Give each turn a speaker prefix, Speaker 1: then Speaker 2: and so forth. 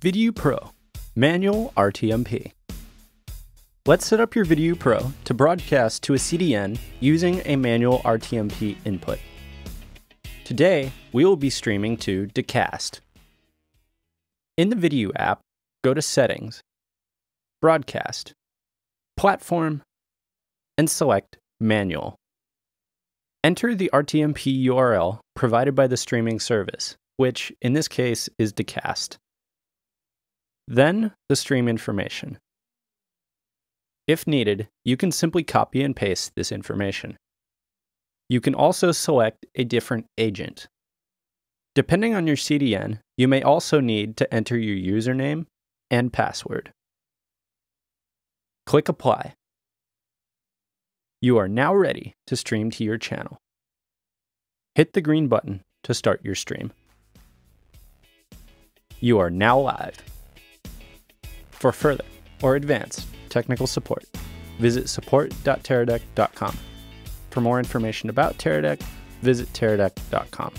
Speaker 1: VidiU Pro Manual RTMP. Let's set up your VidiU Pro to broadcast to a CDN using a manual RTMP input. Today, we will be streaming to Dacast. In the VidiU app, go to Settings, Broadcast, Platform, and select Manual. Enter the RTMP URL provided by the streaming service, which in this case is Dacast. Then the stream information. If needed, you can simply copy and paste this information. You can also select a different agent. Depending on your CDN, you may also need to enter your username and password. Click Apply. You are now ready to stream to your channel. Hit the green button to start your stream. You are now live. For further or advanced technical support, visit support.teradek.com. For more information about Teradek, visit teradek.com.